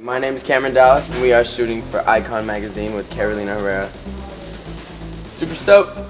My name is Cameron Dallas, and we are shooting for Icon Magazine with Carolina Herrera. Super stoked!